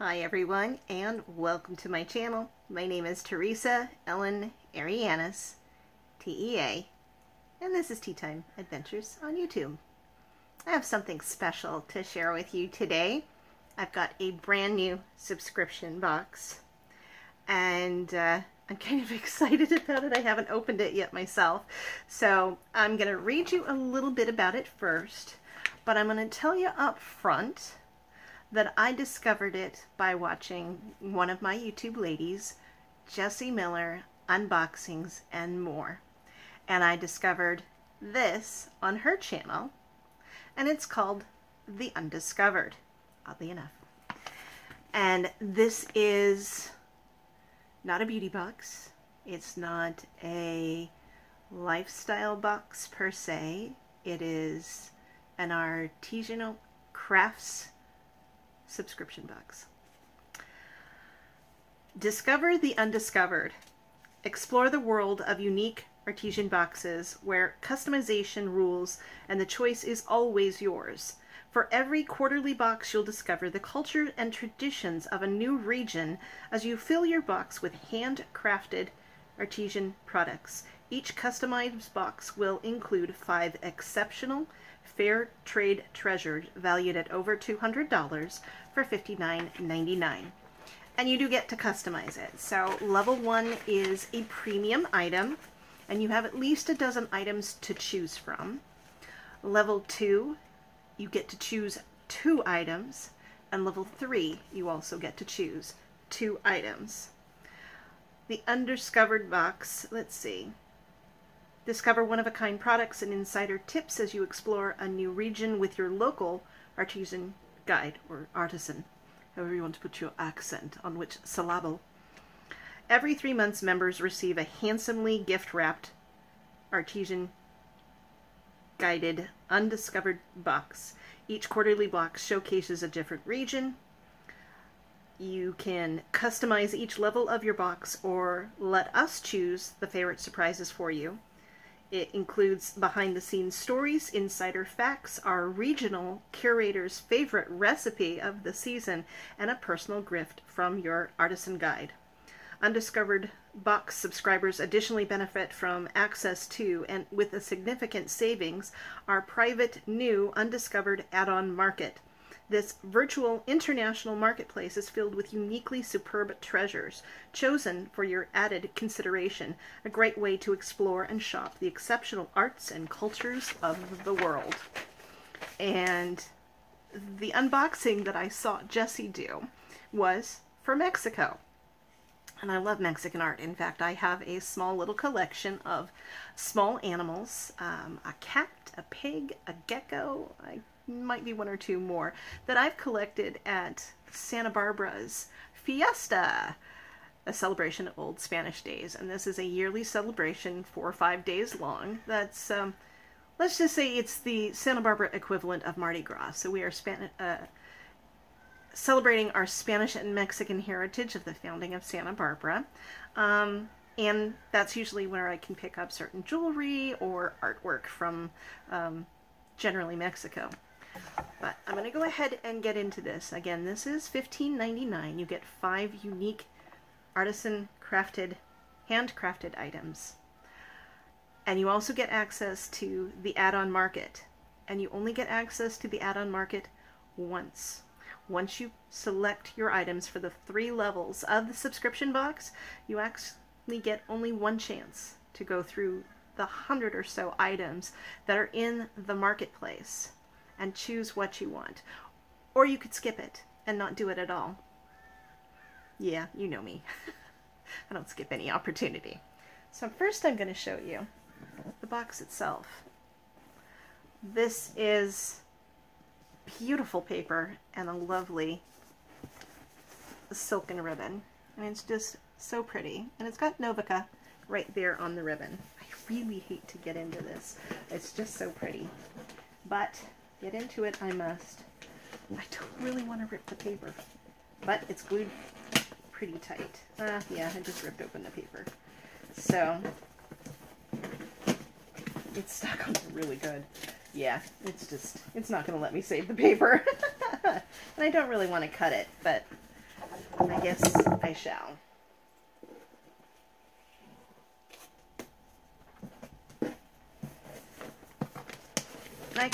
Hi everyone and welcome to my channel. My name is Teresa Ellen Arianis, TEA, and this is Tea Time Adventures on YouTube. I have something special to share with you today. I've got a brand new subscription box and uh, I'm kind of excited about it. I haven't opened it yet myself. So I'm going to read you a little bit about it first, but I'm going to tell you up front that I discovered it by watching one of my YouTube ladies, Jessie Miller, unboxings and more. And I discovered this on her channel, and it's called The Undiscovered, oddly enough. And this is not a beauty box. It's not a lifestyle box per se. It is an artisanal crafts subscription box. Discover the undiscovered. Explore the world of unique artesian boxes where customization rules and the choice is always yours. For every quarterly box, you'll discover the culture and traditions of a new region as you fill your box with handcrafted artesian products. Each customized box will include five exceptional fair trade treasures valued at over $200 for $59.99. And you do get to customize it. So level one is a premium item, and you have at least a dozen items to choose from. Level two you get to choose two items, and level three, you also get to choose two items. The undiscovered box, let's see. Discover one-of-a-kind products and insider tips as you explore a new region with your local artisan guide or artisan, however you want to put your accent on which syllable. Every three months, members receive a handsomely gift-wrapped artisan guided undiscovered box. Each quarterly box showcases a different region. You can customize each level of your box or let us choose the favorite surprises for you. It includes behind the scenes stories, insider facts, our regional curator's favorite recipe of the season, and a personal gift from your artisan guide. Undiscovered Box subscribers additionally benefit from access to, and with a significant savings, our private new undiscovered add-on market. This virtual international marketplace is filled with uniquely superb treasures, chosen for your added consideration, a great way to explore and shop the exceptional arts and cultures of the world. And the unboxing that I saw Jessie do was for Mexico and I love Mexican art. In fact, I have a small little collection of small animals, um, a cat, a pig, a gecko, I might be one or two more, that I've collected at Santa Barbara's Fiesta, a celebration of old Spanish days. And this is a yearly celebration, four or five days long. That's, um, let's just say it's the Santa Barbara equivalent of Mardi Gras. So we are Span uh, celebrating our Spanish and Mexican heritage of the founding of Santa Barbara. Um, and that's usually where I can pick up certain jewelry or artwork from um, generally Mexico. But I'm going to go ahead and get into this. Again, this is $15.99. You get five unique artisan crafted, handcrafted items. And you also get access to the add-on market. And you only get access to the add-on market once. Once you select your items for the three levels of the subscription box, you actually get only one chance to go through the hundred or so items that are in the marketplace and choose what you want. Or you could skip it and not do it at all. Yeah, you know me. I don't skip any opportunity. So first I'm going to show you the box itself. This is beautiful paper and a lovely silken ribbon. And it's just so pretty. And it's got Novica right there on the ribbon. I really hate to get into this. It's just so pretty. But get into it I must. I don't really want to rip the paper. But it's glued pretty tight. Uh, yeah, I just ripped open the paper. So, it's stuck on really good yeah, it's just, it's not going to let me save the paper. and I don't really want to cut it, but I guess I shall.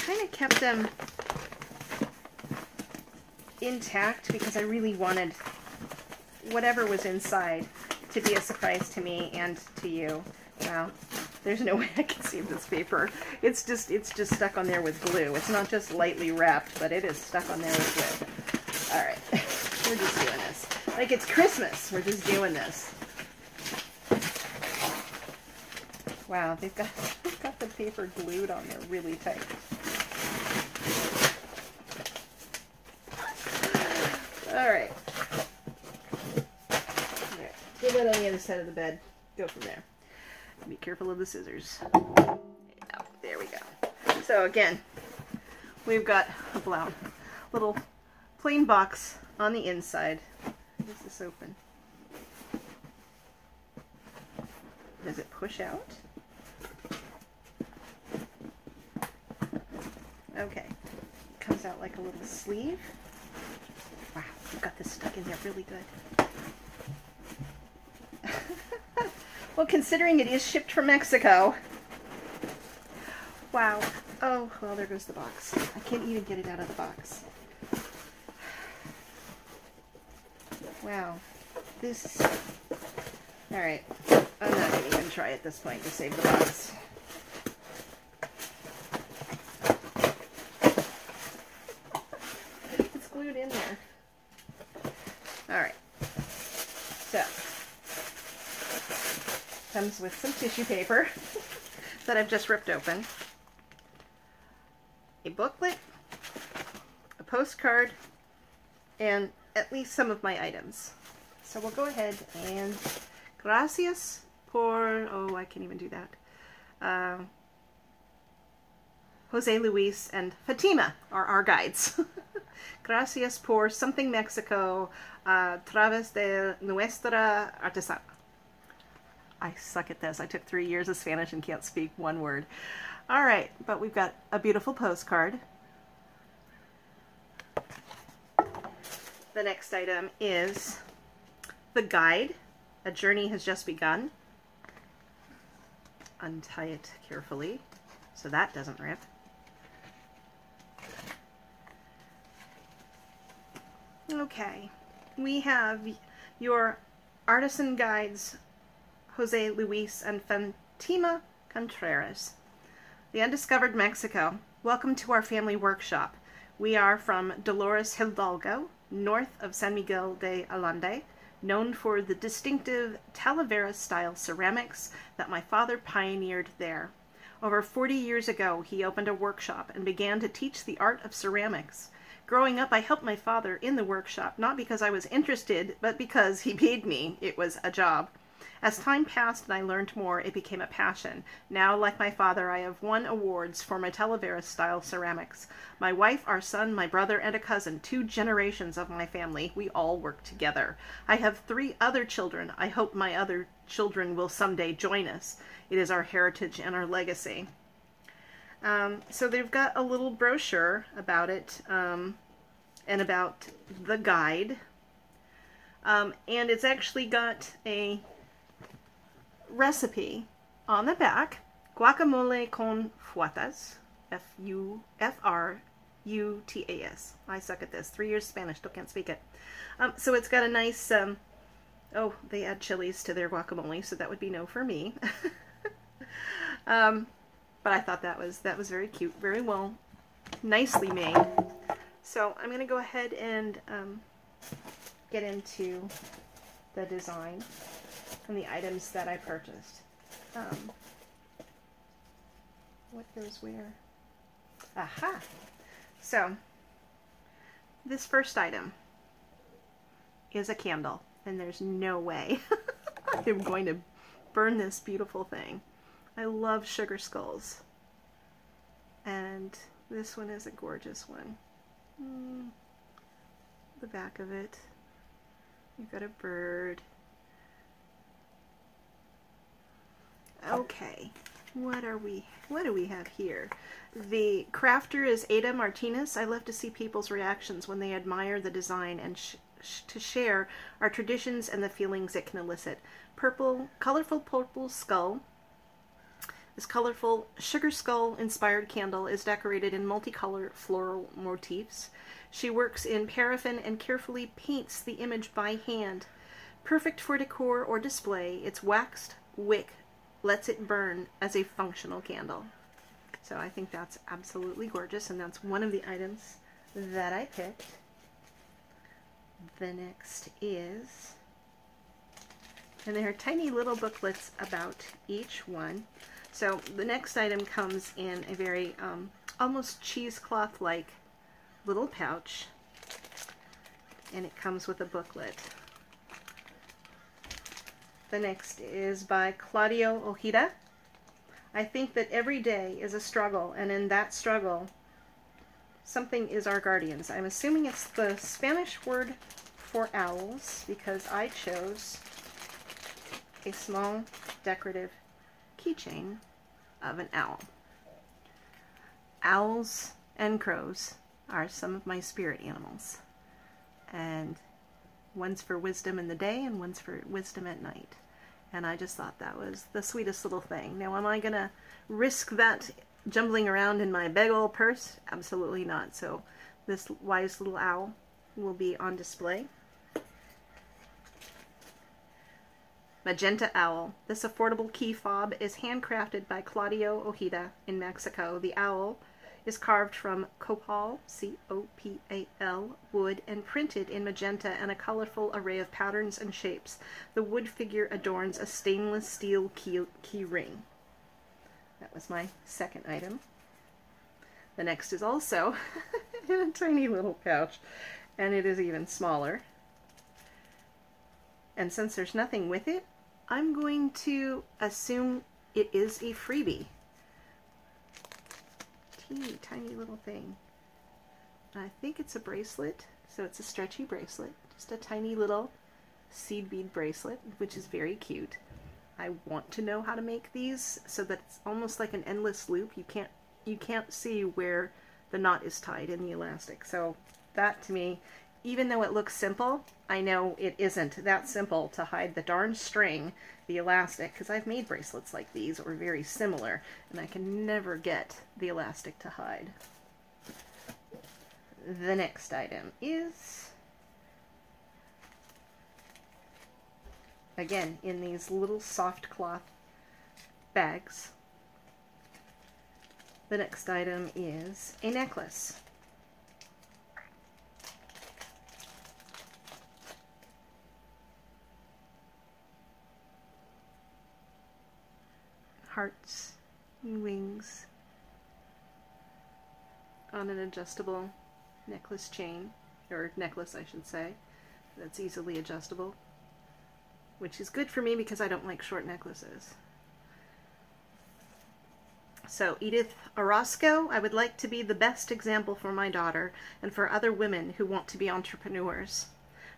Kind of kept them intact because I really wanted whatever was inside to be a surprise to me and to you. Wow, there's no way I can see this paper. It's just it's just stuck on there with glue. It's not just lightly wrapped, but it is stuck on there with glue. All right, we're just doing this. Like it's Christmas. We're just doing this. Wow, they've got they've got the paper glued on there really tight. All right. All right. Put that on the other side of the bed. Go from there. Be careful of the scissors. There we go. So again, we've got a brown little plain box on the inside. Is this open? Does it push out? Okay. Comes out like a little sleeve. In there really good. well, considering it is shipped from Mexico. Wow. Oh, well, there goes the box. I can't even get it out of the box. Wow. This... Alright. I'm not going to even try at this point to save the box. it's glued in there. Alright. So, comes with some tissue paper that I've just ripped open, a booklet, a postcard, and at least some of my items. So we'll go ahead and gracias por, oh, I can't even do that. Uh, Jose Luis and Fatima are our guides. gracias por something Mexico a través de nuestra artesana. I suck at this. I took three years of Spanish and can't speak one word. All right, but we've got a beautiful postcard. The next item is the guide. A journey has just begun. Untie it carefully so that doesn't rip. Okay, we have your artisan guides, Jose Luis and Fatima Contreras. The Undiscovered Mexico. Welcome to our family workshop. We are from Dolores Hidalgo, north of San Miguel de Allende, known for the distinctive Talavera style ceramics that my father pioneered there. Over 40 years ago, he opened a workshop and began to teach the art of ceramics. Growing up, I helped my father in the workshop, not because I was interested, but because he paid me. It was a job. As time passed and I learned more, it became a passion. Now, like my father, I have won awards for my Talavera style ceramics. My wife, our son, my brother, and a cousin, two generations of my family, we all work together. I have three other children. I hope my other children will someday join us. It is our heritage and our legacy. Um, so they've got a little brochure about it um, and about the guide. Um, and it's actually got a recipe on the back. Guacamole con frutas. F-U-F-R-U-T-A-S. I suck at this. Three years Spanish, still can't speak it. Um, so it's got a nice, um, oh, they add chilies to their guacamole, so that would be no for me. um, but I thought that was that was very cute, very well, nicely made. So I'm going to go ahead and um, get into the design and the items that I purchased. Um, what goes where? Aha! So, this first item is a candle, and there's no way I'm going to burn this beautiful thing. I love sugar skulls. And this one is a gorgeous one. Mm, the back of it. You've got a bird. Okay, what are we, what do we have here? The crafter is Ada Martinez. I love to see people's reactions when they admire the design and sh to share our traditions and the feelings it can elicit. Purple, colorful purple skull. This colorful sugar skull inspired candle is decorated in multicolor floral motifs. She works in paraffin and carefully paints the image by hand. Perfect for decor or display, its waxed wick lets it burn as a functional candle. So I think that's absolutely gorgeous, and that's one of the items that I picked. The next is, and there are tiny little booklets about each one. So the next item comes in a very um, almost cheesecloth-like little pouch, and it comes with a booklet. The next is by Claudio Ojeda. I think that every day is a struggle, and in that struggle, something is our guardians. I'm assuming it's the Spanish word for owls because I chose a small decorative keychain of an owl. Owls and crows are some of my spirit animals. And one's for wisdom in the day and one's for wisdom at night. And I just thought that was the sweetest little thing. Now, am I going to risk that jumbling around in my big old purse? Absolutely not. So this wise little owl will be on display. Magenta Owl. This affordable key fob is handcrafted by Claudio Ojeda in Mexico. The owl is carved from copal, C-O-P-A-L, wood and printed in magenta and a colorful array of patterns and shapes. The wood figure adorns a stainless steel key, key ring. That was my second item. The next is also in a tiny little pouch, and it is even smaller. And since there's nothing with it, I'm going to assume it is a freebie tiny little thing. I think it's a bracelet, so it's a stretchy bracelet. Just a tiny little seed bead bracelet, which is very cute. I want to know how to make these so that it's almost like an endless loop. You can't you can't see where the knot is tied in the elastic. So that to me even though it looks simple, I know it isn't that simple to hide the darn string, the elastic, because I've made bracelets like these or very similar, and I can never get the elastic to hide. The next item is, again, in these little soft cloth bags. The next item is a necklace. Hearts and wings on an adjustable necklace chain, or necklace I should say, that's easily adjustable, which is good for me because I don't like short necklaces. So Edith Orozco, I would like to be the best example for my daughter and for other women who want to be entrepreneurs.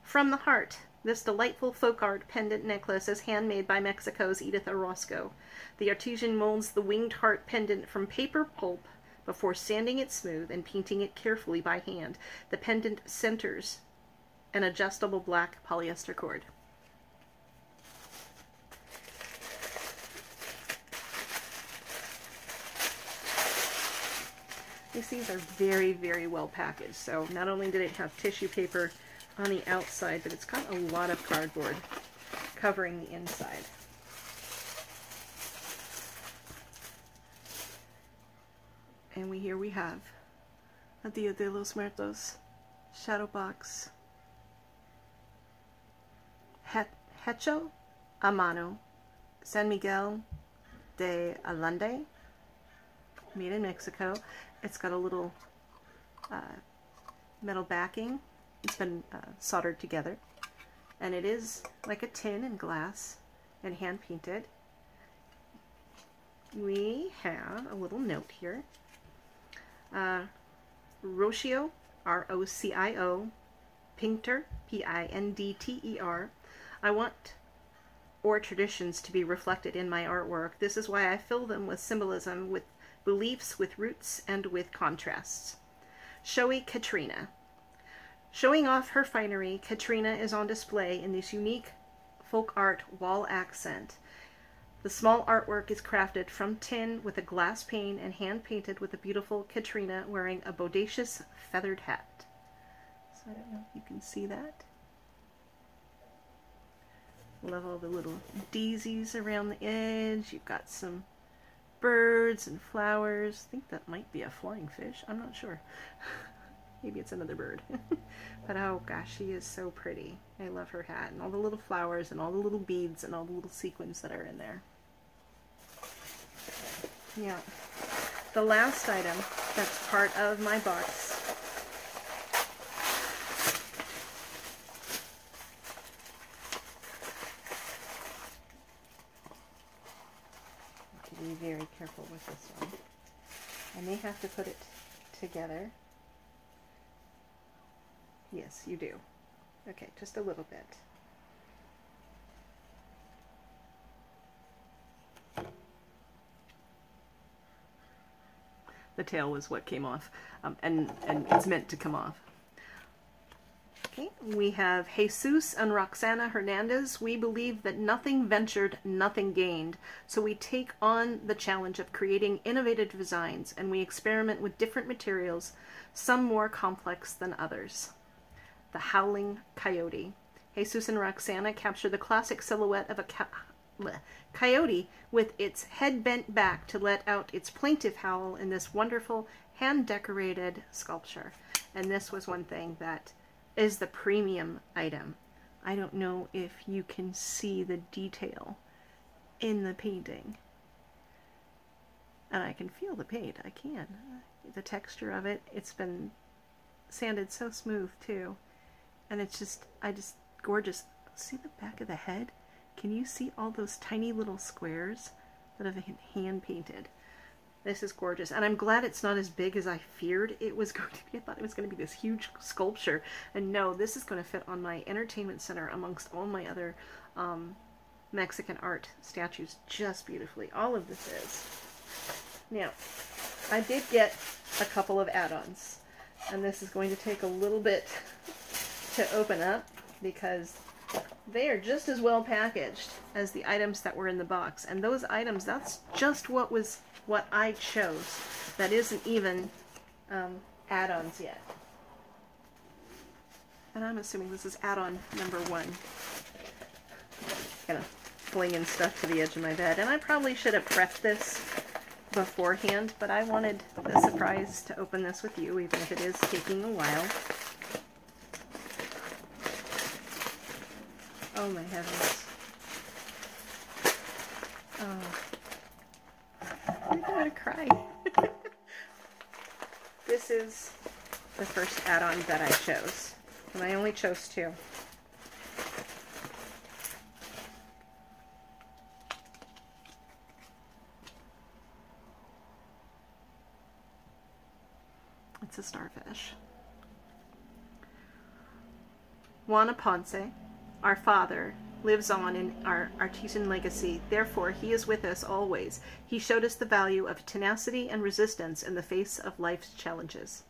From the heart, this delightful folk art pendant necklace is handmade by Mexico's Edith Orozco. The artisan molds the winged heart pendant from paper pulp before sanding it smooth and painting it carefully by hand. The pendant centers an adjustable black polyester cord. These things are very, very well packaged. So not only did it have tissue paper on the outside, but it's got a lot of cardboard covering the inside. And we here we have a Dia de los Muertos shadow box. Hecho a mano, San Miguel de Allende, made in Mexico. It's got a little uh, metal backing it's been uh, soldered together. And it is like a tin and glass and hand painted. We have a little note here. Uh, Rocio, R-O-C-I-O, Pinter, P-I-N-D-T-E-R. I want or traditions to be reflected in my artwork. This is why I fill them with symbolism, with beliefs, with roots, and with contrasts. Showy Catrina. Showing off her finery, Catrina is on display in this unique folk art wall accent. The small artwork is crafted from tin with a glass pane and hand painted with a beautiful Catrina wearing a bodacious feathered hat. So I don't know if you can see that. Love all the little daisies around the edge. You've got some birds and flowers. I think that might be a flying fish. I'm not sure. Maybe it's another bird. but oh gosh, she is so pretty. I love her hat and all the little flowers and all the little beads and all the little sequins that are in there. Yeah. The last item that's part of my box be very careful with this one. I may have to put it together. Yes, you do. Okay, just a little bit. The tail was what came off, um, and, and it's meant to come off. Okay, we have Jesus and Roxana Hernandez. We believe that nothing ventured, nothing gained. So we take on the challenge of creating innovative designs and we experiment with different materials, some more complex than others. The Howling Coyote. Jesus and Roxana capture the classic silhouette of a coyote with its head bent back to let out its plaintive howl in this wonderful hand-decorated sculpture. And this was one thing that is the premium item. I don't know if you can see the detail in the painting. And I can feel the paint. I can. The texture of it, it's been sanded so smooth too. And it's just, I just, gorgeous. See the back of the head? Can you see all those tiny little squares that been hand painted? This is gorgeous. And I'm glad it's not as big as I feared it was going to be. I thought it was going to be this huge sculpture. And no, this is going to fit on my entertainment center amongst all my other um, Mexican art statues just beautifully. All of this is. Now, I did get a couple of add-ons. And this is going to take a little bit to open up because they are just as well packaged as the items that were in the box. And those items, that's just what was what I chose. That isn't even um, add-ons yet. And I'm assuming this is add-on number one. Of flinging stuff to the edge of my bed. And I probably should have prepped this beforehand, but I wanted the surprise to open this with you, even if it is taking a while. Oh my heavens. Oh. I'm to cry. this is the first add-on that I chose. And I only chose two. It's a starfish. Juana Ponce our Father lives on in our artisan legacy. Therefore, he is with us always. He showed us the value of tenacity and resistance in the face of life's challenges.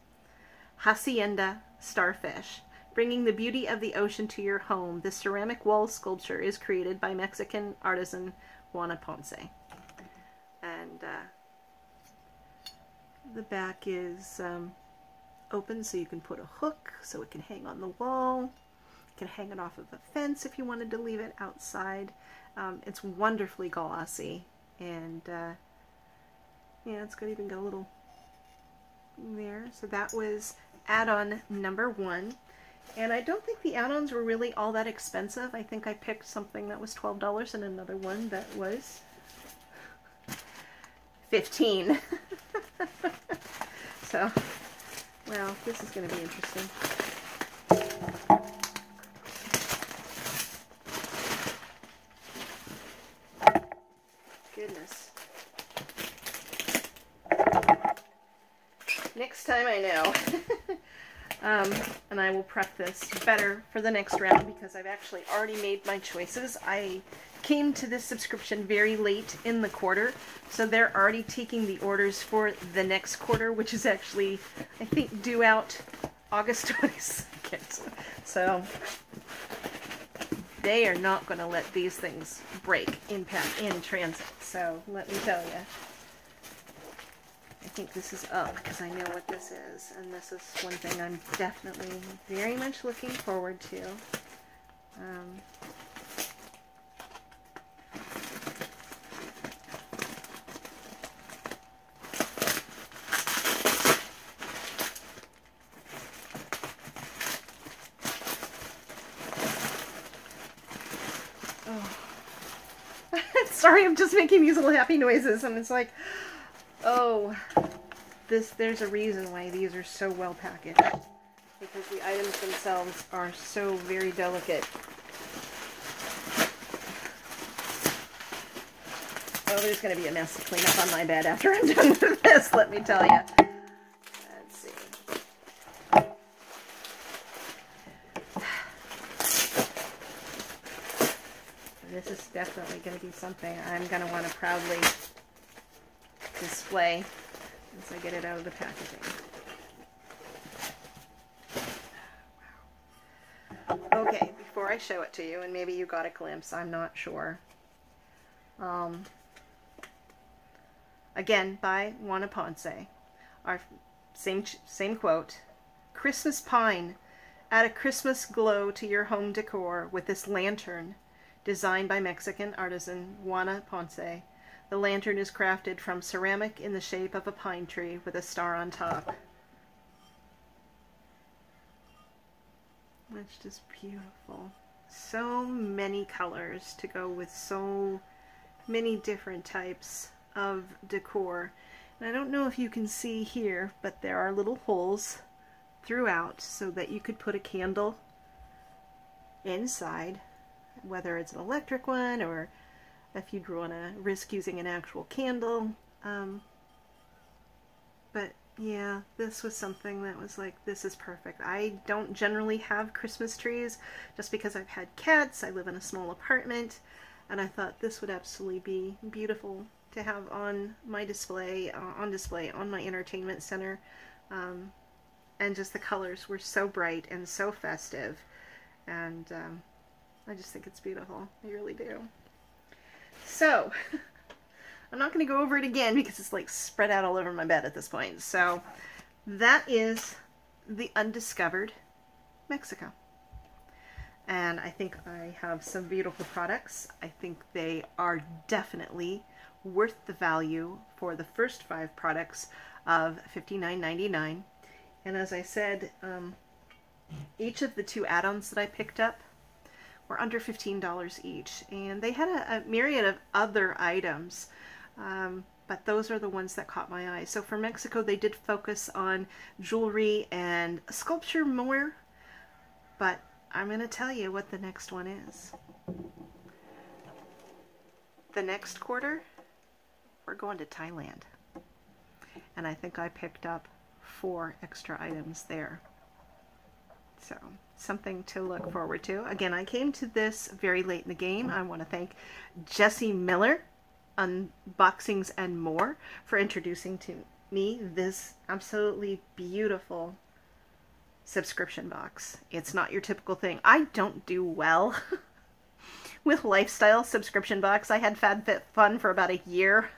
Hacienda Starfish. Bringing the beauty of the ocean to your home, this ceramic wall sculpture is created by Mexican artisan Juana Ponce. And uh, the back is um, open so you can put a hook so it can hang on the wall can hang it off of a fence if you wanted to leave it outside. Um, it's wonderfully glossy and uh, yeah, it's got even got a little there. So that was add-on number one. And I don't think the add-ons were really all that expensive. I think I picked something that was $12 and another one that was 15 So, well, this is going to be interesting. time I know. um, and I will prep this better for the next round because I've actually already made my choices. I came to this subscription very late in the quarter, so they're already taking the orders for the next quarter, which is actually, I think, due out August 22nd. So they are not going to let these things break in, in transit. So let me tell you. Think this is up because I know what this is. And this is one thing I'm definitely very much looking forward to. Um, sorry, I'm just making these little happy noises, and it's like, oh, this. There's a reason why these are so well packaged because the items themselves are so very delicate. Oh, there's going to be a mess to clean up on my bed after I'm done with this, let me tell you. Let's see. This is definitely going to be something I'm going to want to proudly display once I get it out of the packaging. Okay, before I show it to you, and maybe you got a glimpse, I'm not sure. Um, again, by Juana Ponce. Our same, same quote. Christmas pine. Add a Christmas glow to your home decor with this lantern designed by Mexican artisan Juana Ponce. The lantern is crafted from ceramic in the shape of a pine tree with a star on top. That's just beautiful. So many colors to go with so many different types of decor. And I don't know if you can see here, but there are little holes throughout so that you could put a candle inside whether it's an electric one or if you'd want to risk using an actual candle. Um, but yeah, this was something that was like, this is perfect. I don't generally have Christmas trees just because I've had cats. I live in a small apartment and I thought this would absolutely be beautiful to have on my display, uh, on display on my entertainment center. Um, and just the colors were so bright and so festive. And um, I just think it's beautiful. I really do. So, I'm not going to go over it again because it's like spread out all over my bed at this point. So, that is the undiscovered Mexico. And I think I have some beautiful products. I think they are definitely worth the value for the first five products of $59.99. And as I said, um, each of the two add-ons that I picked up were under $15 each. And they had a, a myriad of other items, um, but those are the ones that caught my eye. So for Mexico, they did focus on jewelry and sculpture more, but I'm going to tell you what the next one is. The next quarter, we're going to Thailand. And I think I picked up four extra items there. So something to look forward to. Again, I came to this very late in the game. I want to thank Jessie Miller, Unboxings and More, for introducing to me this absolutely beautiful subscription box. It's not your typical thing. I don't do well with lifestyle subscription box. I had FabFitFun for about a year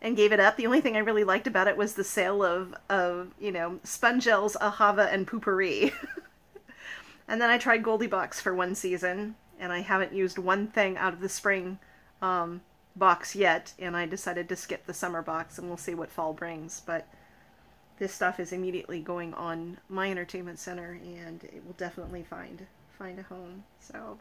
and gave it up. The only thing I really liked about it was the sale of, of you know, Spongelles, Ahava, and Poo-Pourri. and then I tried Goldie Box for one season, and I haven't used one thing out of the spring um, box yet, and I decided to skip the summer box, and we'll see what fall brings. But this stuff is immediately going on my entertainment center, and it will definitely find find a home. So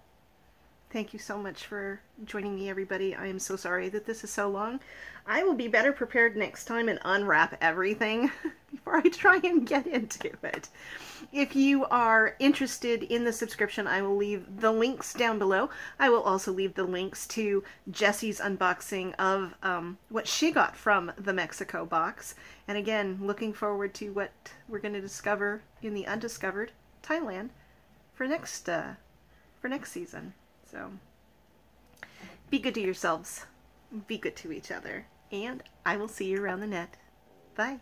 Thank you so much for joining me, everybody. I am so sorry that this is so long. I will be better prepared next time and unwrap everything before I try and get into it. If you are interested in the subscription, I will leave the links down below. I will also leave the links to Jessie's unboxing of um, what she got from the Mexico box. And again, looking forward to what we're going to discover in the undiscovered Thailand for next uh, for next season. So be good to yourselves, be good to each other, and I will see you around the net. Bye.